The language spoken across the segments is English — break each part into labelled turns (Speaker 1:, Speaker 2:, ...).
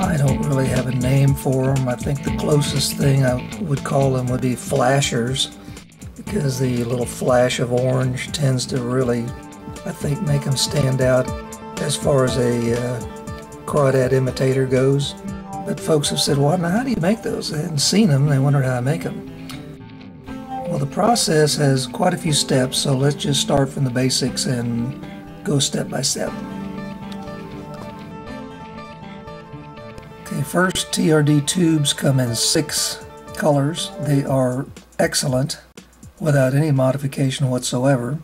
Speaker 1: I don't really have a name for them. I think the closest thing I would call them would be flashers because the little flash of orange tends to really, I think, make them stand out as far as a uh, crawdad imitator goes. But folks have said, well, now how do you make those? They hadn't seen them. They wondered how I make them. Well, the process has quite a few steps, so let's just start from the basics and go step by step. First TRD TubeZ come in six colors. They are excellent without any modification whatsoever.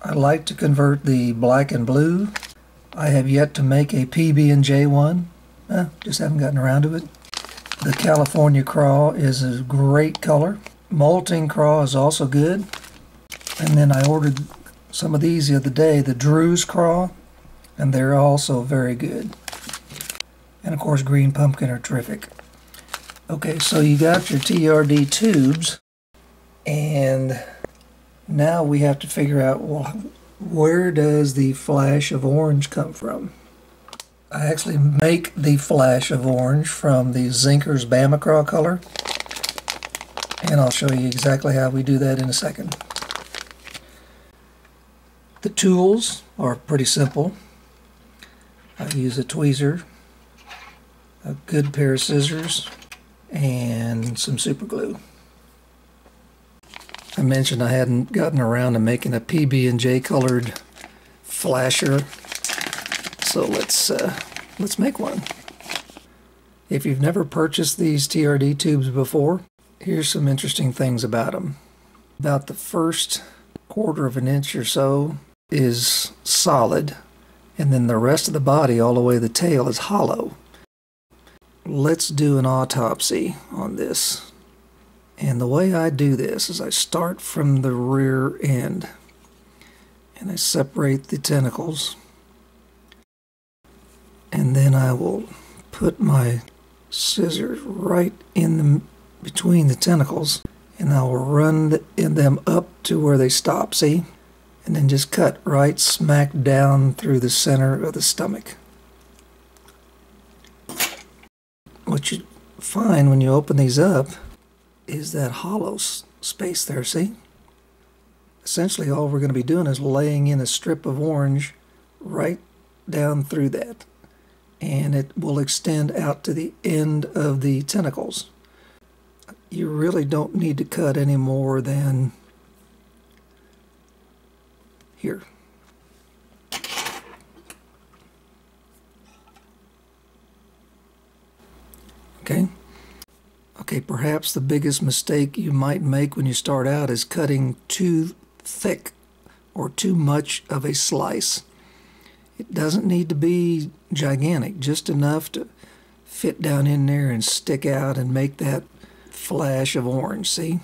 Speaker 1: I like to convert the black and blue. I have yet to make a PB&J one. Eh, just haven't gotten around to it. The California Craw is a great color. Molting Craw is also good. And then I ordered some of these the other day, the Drew's Craw, and they're also very good. And of course, Green Pumpkin are terrific. Okay, so you got your TRD TubeZ, and now we have to figure out, well, where does the flash of orange come from? I actually make the flash of orange from the ZinkerZ Bama Craw color. And I'll show you exactly how we do that in a second. The tools are pretty simple. I use a tweezer, a good pair of scissors, and some super glue. I mentioned I hadn't gotten around to making a PB&J colored flasher, so let's uh, let's make one. If you've never purchased these TRD TubeZ before, here's some interesting things about them. About the first quarter of an inch or so is solid, and then the rest of the body, all the way to the tail, is hollow. Let's do an autopsy on this. And the way I do this is I start from the rear end and I separate the tentacles and then I will put my scissors right in the, between the tentacles and I will run the, them up to where they stop, see? And then just cut right smack down through the center of the stomach. What you find when you open these up is that hollow space there, see? Essentially all we're going to be doing is laying in a strip of orange right down through that and it will extend out to the end of the tentacles. You really don't need to cut any more than here. Okay. Okay, perhaps the biggest mistake you might make when you start out is cutting too thick or too much of a slice. It doesn't need to be gigantic, just enough to fit down in there and stick out and make that flash of orange, see?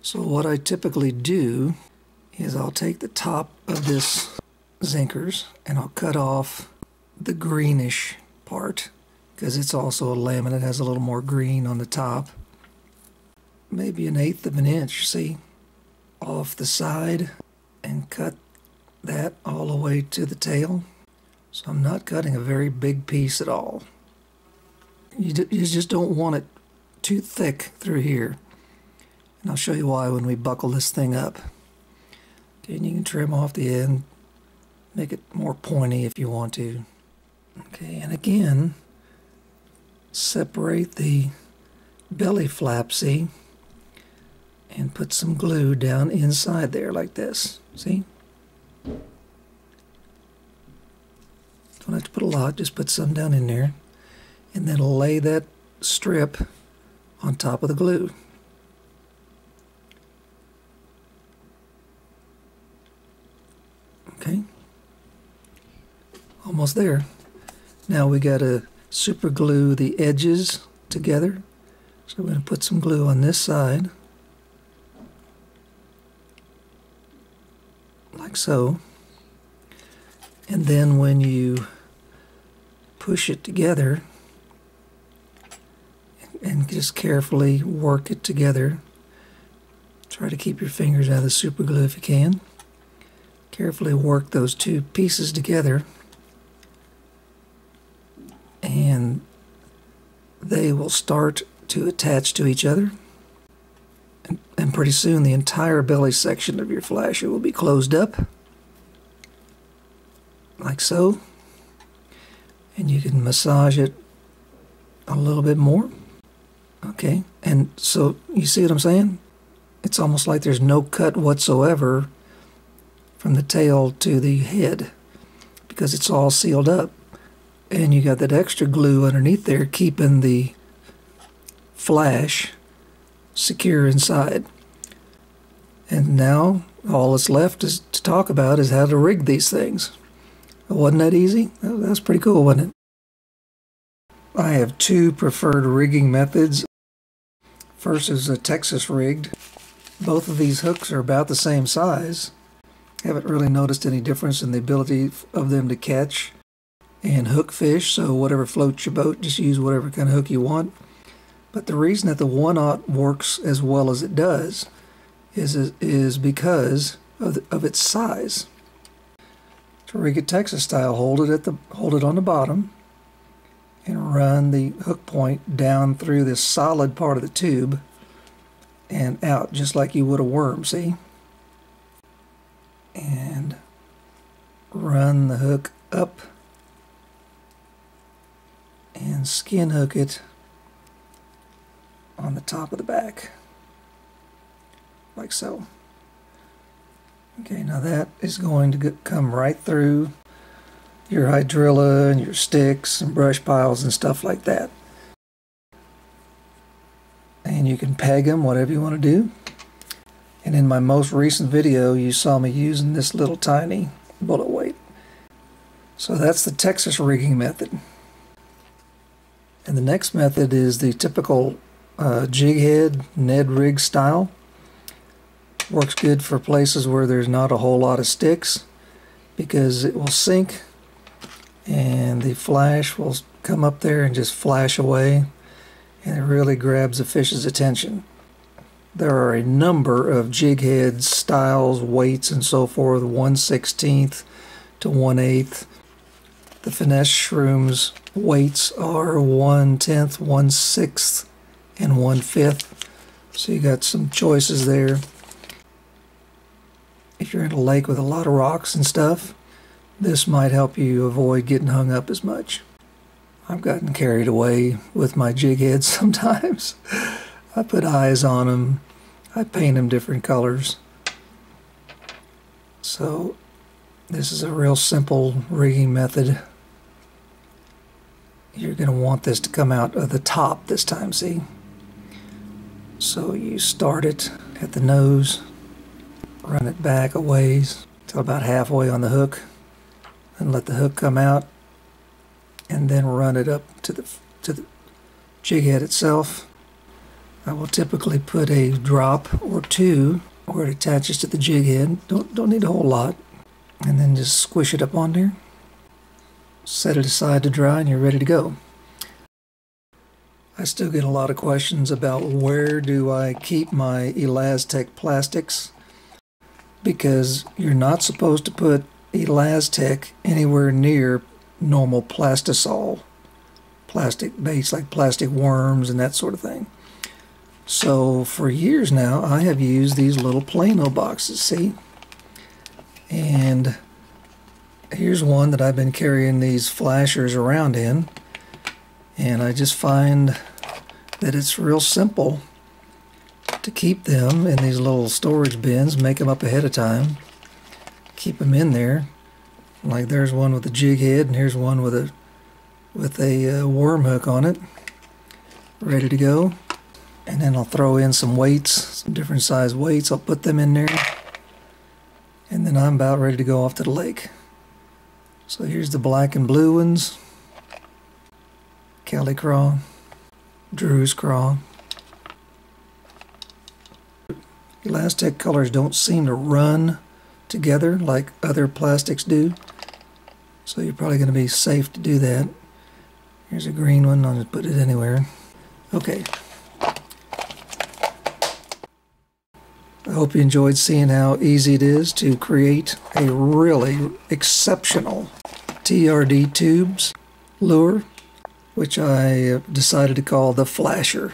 Speaker 1: So what I typically do is I'll take the top of this ZinkerZ and I'll cut off the greenish part because it's also a laminate, has a little more green on the top. Maybe an eighth of an inch, see? Off the side and cut that all the way to the tail. So I'm not cutting a very big piece at all. You, you just don't want it too thick through here. And I'll show you why when we buckle this thing up. Okay, and you can trim off the end, make it more pointy if you want to. Okay, and again, separate the belly flapsy? And put some glue down inside there like this, see? Don't have to put a lot, just put some down in there. And then lay that strip on top of the glue. Okay. Almost there. Now we got to super glue the edges together. So I'm going to put some glue on this side. Like so. And then when you push it together and just carefully work it together. Try to keep your fingers out of the super glue if you can. Carefully work those two pieces together. And they will start to attach to each other. And, and pretty soon the entire belly section of your flasher will be closed up, like so. And you can massage it a little bit more. Okay, and so you see what I'm saying? It's almost like there's no cut whatsoever from the tail to the head because it's all sealed up. And you got that extra glue underneath there keeping the flash secure inside. And now all that's left is to talk about is how to rig these things. Wasn't that easy? That's pretty cool, wasn't it? I have two preferred rigging methods. First is a Texas rigged. Both of these hooks are about the same size. Haven't really noticed any difference in the ability of them to catch and hook fish, so whatever floats your boat, just use whatever kind of hook you want. But the reason that the one-aught works as well as it does is, is because of, the, of its size. To rig it Texas style, hold it at the hold it on the bottom and run the hook point down through this solid part of the tube and out just like you would a worm, see? And run the hook up and skin hook it on the top of the back like so. Okay, now that is going to come right through your hydrilla and your sticks and brush piles and stuff like that. And you can peg them, whatever you want to do. And in my most recent video, you saw me using this little tiny bullet weight. So that's the Texas rigging method. And the next method is the typical uh, jig head Ned rig style. Works good for places where there's not a whole lot of sticks because it will sink and the flash will come up there and just flash away and it really grabs the fish's attention. There are a number of jig heads, styles, weights, and so forth, 1 16th to 1 8th. The Finesse ShroomZ weights are 1 10th, 1 6th, and 1 5th. So you got some choices there. If you're in a lake with a lot of rocks and stuff, this might help you avoid getting hung up as much. I've gotten carried away with my jig heads sometimes. I put eyes on them I paint them different colors. So this is a real simple rigging method. You're going to want this to come out of the top this time, see? So you start it at the nose, run it back a ways till about halfway on the hook, and let the hook come out, and then run it up to the to the jig head itself I will typically put a drop or two where it attaches to the jig head. Don't, don't need a whole lot. And then just squish it up on there. Set it aside to dry and you're ready to go. I still get a lot of questions about where do I keep my ElaZtech plastics because you're not supposed to put ElaZtech anywhere near normal plastisol plastic baits like plastic worms and that sort of thing. So for years now, I have used these little Plano boxes, see? And here's one that I've been carrying these flashers around in. And I just find that it's real simple to keep them in these little storage bins, make them up ahead of time, keep them in there. Like there's one with a jig head, and here's one with a with a uh, worm hook on it, ready to go. And then I'll throw in some weights, some different size weights. I'll put them in there. And then I'm about ready to go off to the lake. So here's the black and blue ones. Kelly Craw, Drew's Craw. ElaZtech colors don't seem to run together like other plastics do. So you're probably going to be safe to do that. Here's a green one. I'll just put it anywhere. Okay, I hope you enjoyed seeing how easy it is to create a really exceptional TRD TubeZ lure which I decided to call the flasher.